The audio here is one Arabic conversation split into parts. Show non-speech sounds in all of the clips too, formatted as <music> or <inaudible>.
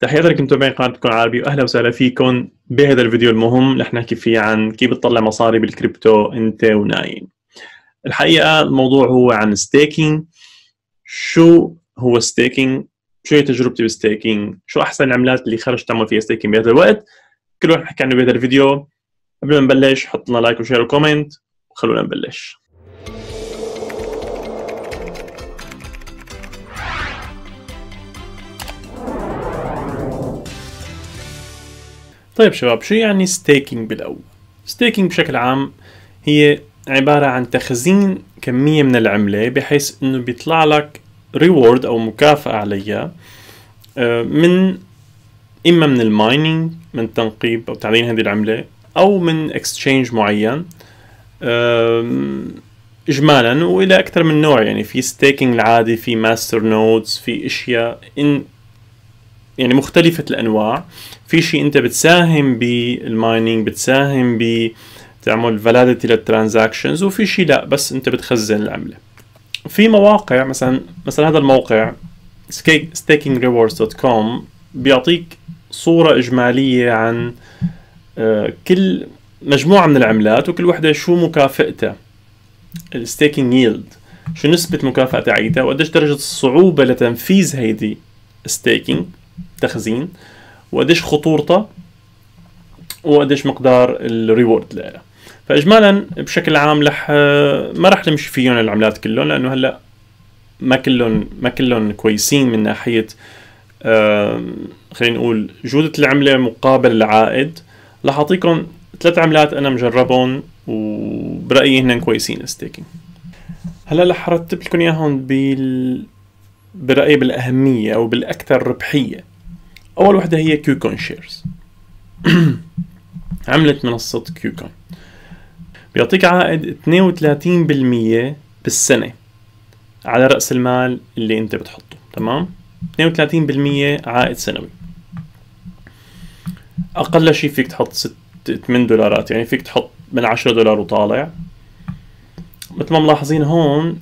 تحياتي لكم متابعين قناة بيتكوين عربي واهلا وسهلا فيكم بهذا الفيديو المهم رح نحكي فيه عن كيف تطلع مصاري بالكريبتو أنت ونايم. الحقيقة الموضوع هو عن staking شو هو staking؟ شو هي تجربتي بال staking؟ شو أحسن العملات اللي خرج تعمل فيها staking بهذا الوقت؟ كل واحد نحكي عنه بهذا الفيديو قبل ما نبلش حط لنا like و share و comment وخلونا نبلش. طيب شباب شو يعني staking بالأول؟ staking بشكل عام هي عبارة عن تخزين كمية من العملة بحيث إنه بيطلع لك reward أو مكافأة عليها آه، من إما من ال mining من تنقيب أو تعدين هذه العملة أو من exchange معين اجمالا وإلى أكثر من نوع يعني في staking العادي في masternodes في أشياء ان يعني مختلفة الأنواع في شيء أنت بتساهم بال mining بتساهم ب تعمل validity لل transactions وفي شيء لا بس أنت بتخزن العملة. في مواقع مثلا مثلا هذا الموقع stakingrewards.com بيعطيك صورة إجمالية عن آه، كل مجموعة من العملات وكل وحدة شو مكافئتها ال staking yield شو نسبة مكافأة تاعيتها وقديش درجة الصعوبة لتنفيذ هيدي staking تخزين. وقديش خطورتها وقديش مقدار ال reward لها. فاجمالا بشكل عام رح ما رح نمشي فيهم العملات كلهم لأنه هلأ ما كلهم ما كلهم كويسين من ناحية خلينا نقول جودة العملة مقابل العائد. رح أعطيكم ثلاث عملات أنا مجربهم وبرأيي هن كويسين staking. هلأ رح أرتب لكم إياهم بال برأيي بالأهمية أو بالأكثر ربحية. أول وحده هي KuCoin Shares. <clears throat> عملة منصة KuCoin. بيعطيك عائد 32% بالسنة على رأس المال اللي أنت بتحطه تمام؟ 32% عائد سنوي. أقل شيء فيك تحط 6 8 دولارات يعني فيك تحط من 10 دولار وطالع. مثل ما ملاحظين هون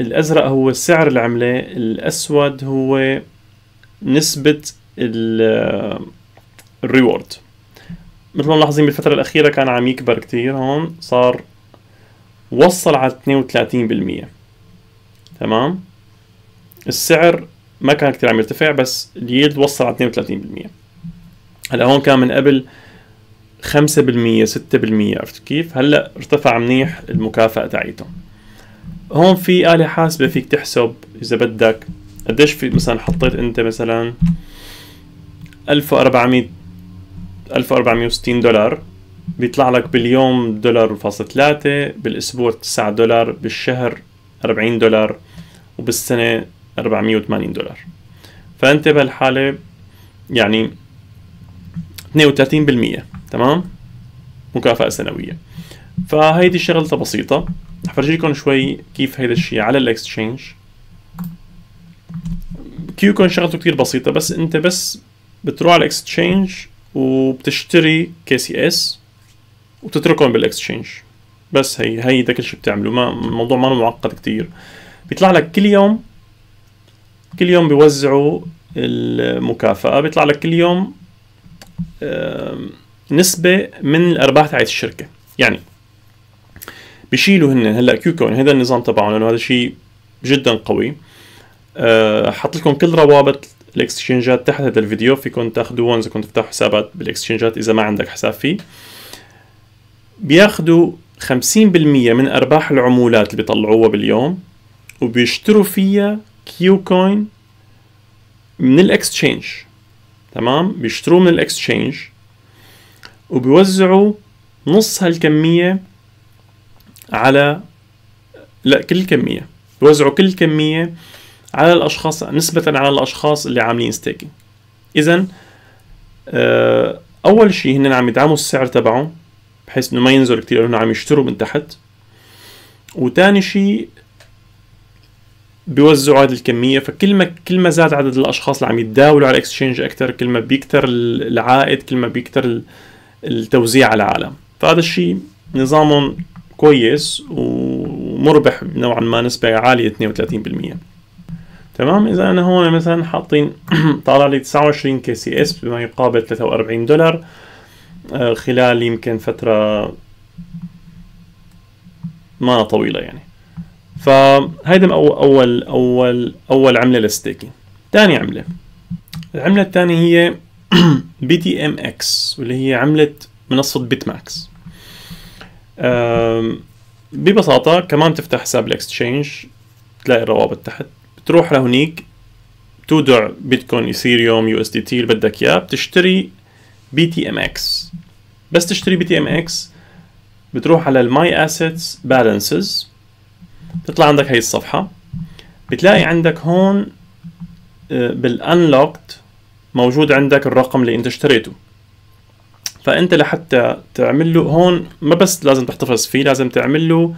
الأزرق هو سعر العملة الأسود هو نسبة الريورد مثل ما ملاحظين بالفترة الأخيرة كان عم يكبر كتير هون صار وصل على 32% تمام؟ السعر ما كان كتير عم يرتفع بس اليلد وصل على 32% هلأ هون كان من قبل 5% 6% عرفت كيف؟ هلأ ارتفع منيح المكافأة تاعيته. هون في آلة حاسبة فيك تحسب إذا بدك قديش في مثلا حطيت أنت مثلا 1400 1460 دولار. بيطلع لك باليوم دولار فاصل ثلاثة بالأسبوع 9 دولار بالشهر 40 دولار وبالسنة 480 دولار. فأنت بهالحالة يعني 32% تمام؟ مكافأة سنوية. فهيدي شغلتها بسيطة. رح فرجيكم شوي كيف هيدا الشيء على ال exchange KuCoin شغلته كتير بسيطة بس أنت بس بتروح على ال exchange وبتشتري KCS وتتركهم بال exchange بس هي هي ده كل شيء بتعمله. ما الموضوع ما معقد كتير. بيطلع لك كل يوم كل يوم بيوزعوا المكافأة. بيطلع لك كل يوم نسبة من الأرباح تاعت الشركة. يعني بيشيلوا هن هلا KuCoin هذا النظام تبعهم لأنه هذا شيء جدا قوي. أه حط لكم كل روابط ال exchange ات تحت هذا الفيديو فيكم تاخذوهم اذا كنتوا تفتحوا حسابات بال exchange ات إذا ما عندك حساب فيه. بياخذوا 50% من أرباح العمولات اللي بيطلعوها باليوم وبيشتروا فيها KuCoin من ال exchange تمام؟ بيشتروه من ال exchange وبيوزعوا نص هالكمية على لا كل كمية. بيوزعوا كل كمية على الأشخاص نسبة على الأشخاص اللي عاملين staking اذا آه، أول شيء هن عم يدعموا السعر تبعهم بحيث إنه ما ينزل كثير لأنه عم يشتروا من تحت. وثاني شيء بيوزعوا هذه الكمية. فكل ما كل ما زاد عدد الأشخاص اللي عم يتداولوا على ال exchange أكثر كل ما بيكتر العائد كل ما بيكتر التوزيع على العالم. فهذا الشيء نظام كويس ومربح نوعا ما نسبة عالية 32% تمام؟ إذا أنا هون مثلا حاطين <clears throat> طالع لي 29 KCS بما يقابل 43 دولار آه، خلال يمكن فترة ما طويلة يعني. فهيدا أول أول أول عملة لل staking. ثاني عملة. العملة الثانية هي <clears throat> BTMX واللي هي عملة منصة BitMax ببساطة كمان تفتح حساب الإكستشينج تلاقي الروابط تحت. بتروح لهونيك تودع بيتكوين إيثيريوم USDT اللي بدك إياه بتشتري BTMX. بس تشتري BTMX بتروح على ال my assets balances بتطلع عندك هي الصفحة بتلاقي عندك هون آه، بال unlocked موجود عندك الرقم اللي أنت اشتريته. فأنت لحتى تعمل له هون ما بس لازم تحتفظ فيه لازم تعمل له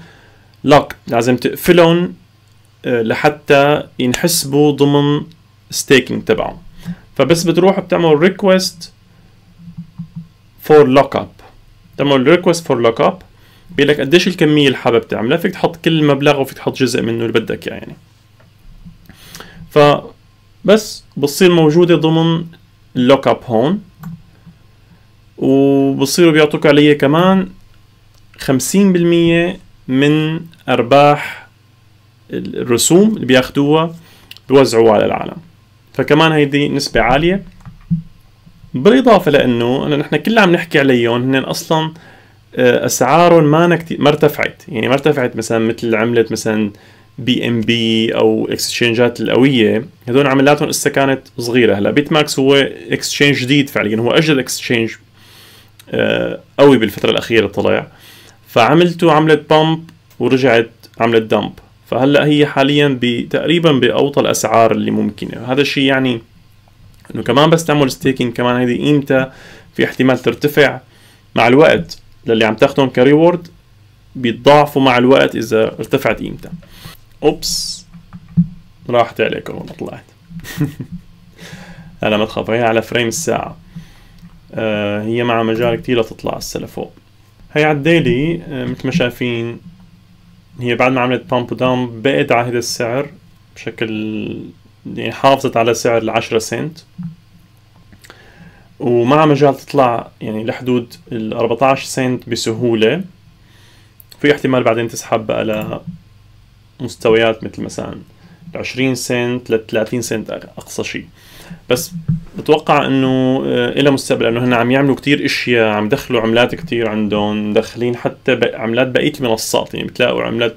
lock لازم تقفلهم لحتى ينحسبوا ضمن staking تبعهم. فبس بتروح بتعمل request for lock up تعمل request for lock up بيقول لك قديش الكمية اللي حابب تعملها؟ فيك تحط كل المبلغ وفيك تحط جزء منه اللي بدك إياه يعني. فبس بتصير موجودة ضمن ال lock up هون. وبصيروا بيعطوك علي كمان خمسين بالمية من أرباح الرسوم اللي بياخدوها بيوزعوها على العالم فكمان هيدي نسبة عالية بالإضافة لأنه نحن كل عم نحكي عليهم هن أصلا آه، أسعارهم ما كتير ما ارتفعت. يعني ما ارتفعت مثلا مثل عملة مثلا BNB أو exchange ات القوية. هذول عملاتهم لسه كانت صغيرة. هلأ BitMax هو exchange جديد فعليا. هو اجدد exchange آه، قوي بالفترة الأخيرة طلع. فعملته عملت pump ورجعت عملت dump فهلأ هي حاليا تقريبا بأوطى الأسعار اللي ممكنة. هذا الشيء يعني إنه كمان بس تعمل staking كمان هذه قيمتها في احتمال ترتفع مع الوقت. للي عم تاخذهم ك reward بيتضاعفوا مع الوقت إذا ارتفعت قيمتها. oops. راحت عليكم والله طلعت. <laughs> هلا ما تخاف هي على frame الساعة. آه هي مع مجال كتير لتطلع هسه لفوق هي على الديلي آه مثل ما شايفين هي بعد ما عملت بامب ودامب بقت على هذا السعر بشكل يعني حافظت على سعر العشرة سنت. ومع مجال تطلع يعني لحدود ال 14 سنت بسهولة في احتمال بعدين تسحب بقى لمستويات مثل مثلا 20 سنت ل 30 سنت أقصى شيء. بس بتوقع إنه آه، مستقبل انه هن عم يعملوا كتير إشياء عم دخلوا عملات كتير عندهم مدخلين حتى عملات بقية المنصات يعني بتلاقوا عملات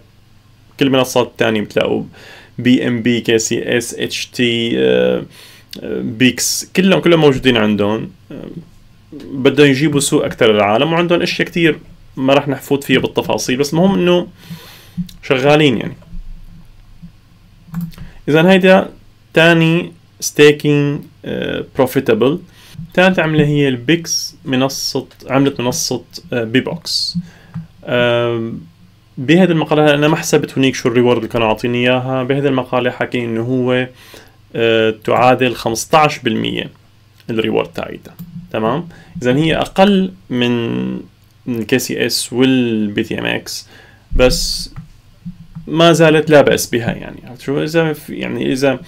كل المنصات الثانية بتلاقوا بي ام بي كي سي اس اتش تي بيكس كلهم كلهم موجودين عندهم. بدهم يجيبوا سوق أكثر للعالم وعندهم إشياء كثير ما راح نفوت فيها بالتفاصيل. بس المهم إنه شغالين يعني. اذا هيدا تاني staking profitable ثالث عملة هي ال BIX منصة عملة منصة Bibox بهذه المقالة أنا ما حسبت هنيك شو ال reward اللي كانوا عاطيني إياها. بهذه المقالة حكي إنه هو آه، تعادل 15% ال reward تاعيتها تمام؟ اذا هي أقل من ال KCS وال BTMX بس ما زالت لا بأس بها يعني. شو؟ إذا يعني إذا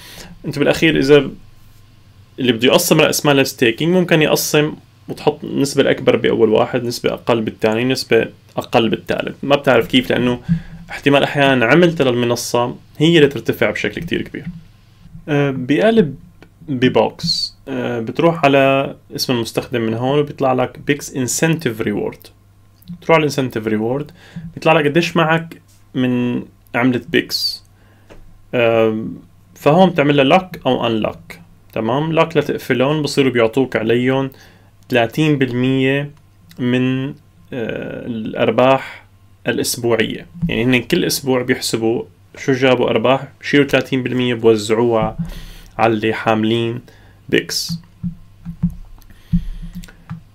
أنت بالأخير إذا اللي بده يقسم راس مال ال staking ممكن يقسم وتحط النسبة الأكبر بأول واحد نسبة أقل بالثاني نسبة أقل بالثالث ما بتعرف كيف لأنه احتمال أحيانا عملت للمنصة هي اللي ترتفع بشكل كتير كبير. آه، بقلب Bibox آه، بتروح على اسم المستخدم من هون وبيطلع لك BIX incentive reward تروح على ال incentive reward بيطلع لك قديش معك من عملة BIX. فهون بتعمل لها lock أو unlock تمام؟ lock لتقفلهم بصيروا بيعطوك عليهم 30% من آه، الأرباح الأسبوعية. يعني هن كل أسبوع بيحسبوا شو جابوا أرباح بشيلوا 30% بوزعوها على اللي حاملين BIX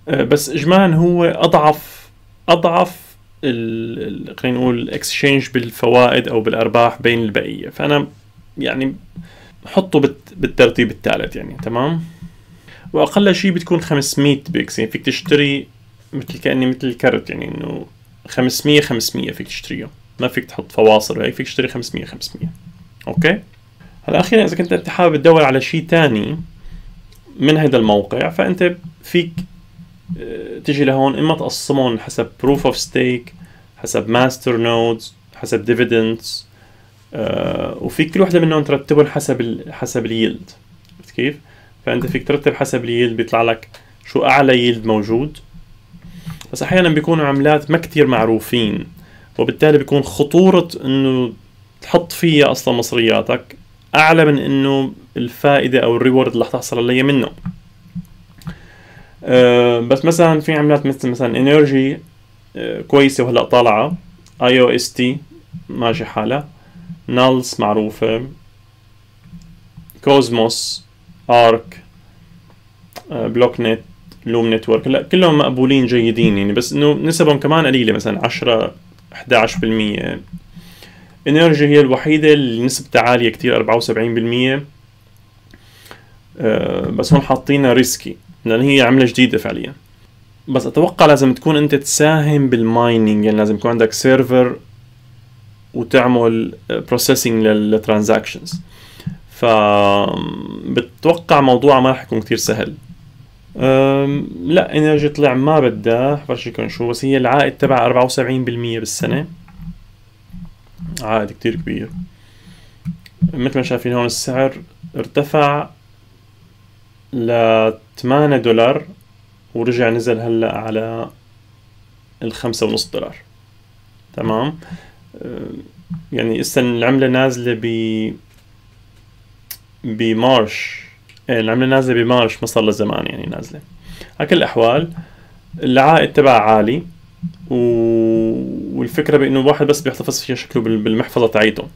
آه، بس اجمالا هو أضعف أضعف خلينا نقول ال exchange بالفوائد أو بالأرباح بين البقية. فأنا يعني حطه بالترتيب الثالث يعني تمام؟ وأقل شيء بتكون 500 BIX يعني فيك تشتري مثل كأني مثل الكرت يعني إنه 500 500 فيك تشتريه. ما فيك تحط فواصل وهيك فيك تشتري 500 500 أوكي؟ هلا أخيرا إذا كنت أنت حابب تدور على شيء تاني من هذا الموقع فأنت فيك آه، تجي لهون إما تقسمهم حسب proof of stake حسب masternodes حسب dividends آه وفي كل وحدة منهم ترتبهم حسب حسب ال yield. عرفت كيف؟ فأنت فيك ترتب حسب ال yield بيطلع لك شو أعلى yield موجود. بس أحيانا بيكونوا عملات ما كتير معروفين وبالتالي بيكون خطورة إنه تحط فيها أصلا مصرياتك أعلى من إنه الفائدة أو ال reward اللي حتحصل عليها منه أه بس مثلا في عملات مثل مثلا Energi أه كويسة وهلأ طالعة. IOST ماشي حالها. NULS معروفة Cosmos Ark Blocknet Loom Network لا كلهم مقبولين جيدين يعني بس إنه نسبهم كمان قليلة مثلا 10 11% Energi هي الوحيدة اللي نسبتها عالية كثير 74% أه بس هم حاطينها risky لأن هي عمله جديدة فعليا. بس أتوقع لازم تكون أنت تساهم بال mining يعني لازم يكون عندك server وتعمل processing لل transactions ف بتوقع موضوعها ما راح يكون كثير سهل. لا انرجي طلع ما بدها فرجيكم شو بس هي العائد تبع 74% بالسنة. عائد كتير كبير. مثل ما شايفين هون السعر ارتفع ل 8 دولار ورجع نزل هلأ على الخمسة ونص دولار. تمام؟ يعني اسا العملة نازلة ب ب March. إيه، العملة نازلة ب March ما صار لها زمان يعني نازلة. على كل الأحوال العائد تبعها عالي و... والفكرة بأنه الواحد بس بيحتفظ فيها شكله بالمحفظة تاعيته.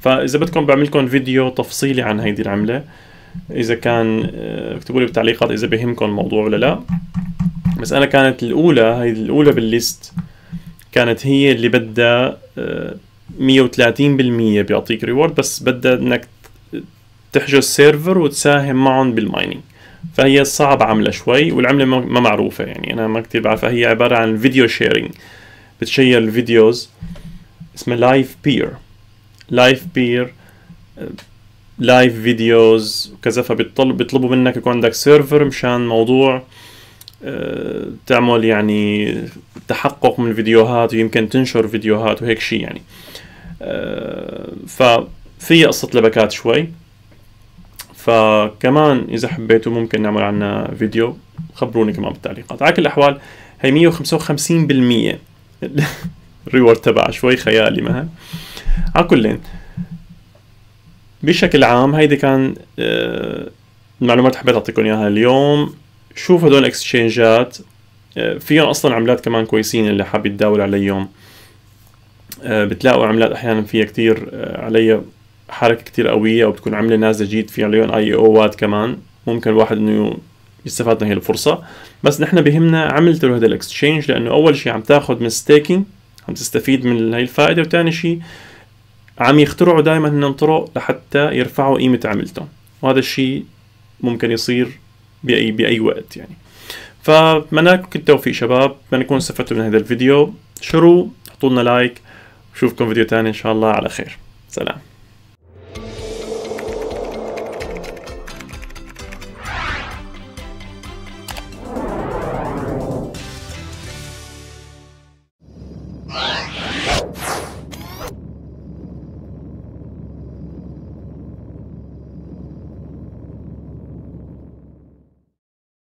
فإذا بدكم بعمل لكم فيديو تفصيلي عن هيدي العملة إذا كان آه، اكتبوا لي بالتعليقات إذا بيهمكم الموضوع ولا لا. بس أنا كانت الأولى هي الأولى بال list كانت هي اللي بدها 130% آه، بيعطيك reward بس بدها إنك تحجز server وتساهم معهم بال mining فهي صعب عملة شوي والعملة ما معروفة يعني. أنا ما كتير بعرفها هي عبارة عن video sharing بتشير ال videos اسمها Livepeer Livepeer live videos وكذا فبيطلب بيطلبوا منك يكون عندك server مشان موضوع تعمل يعني تحقق من الفيديوهات ويمكن تنشر فيديوهات وهيك شيء يعني. آه، ففي قصة لبكات شوي. فكمان إذا حبيتوا ممكن نعمل عنها فيديو خبروني كمان بالتعليقات. على كل الاحوال هي 155% ال reward <laughs> تبعها شوي خيالي ما على كلين بشكل عام هيدي كان آه، المعلومات حبيت اعطيكم إياها اليوم. شوف هدول ال exchange ات آه، فيهم أصلا عملات كمان كويسين اللي حاب يتداول عليهم. آه، بتلاقوا عملات أحيانا فيها كتير عليها حركة كتير قوية أو بتكون عمله نازلة جديد في عليهم IEO ات كمان. ممكن الواحد إنه يستفاد من هي الفرصة. بس نحن بهمنا عملته هذا ال exchange لأنه أول شيء عم تاخذ من staking عم تستفيد من هاي الفائدة. وثاني شيء عم يخترعوا دائما طرق لحتى يرفعوا قيمة عملتهم. وهذا الشيء ممكن يصير بأي بأي وقت يعني. فبتمنى لكم كل التوفيق شباب. بتمنى تكونوا استفدتوا من هذا الفيديو. شروا حطوا لنا لايك. وشوفكم فيديو تاني إن شاء الله على خير. سلام.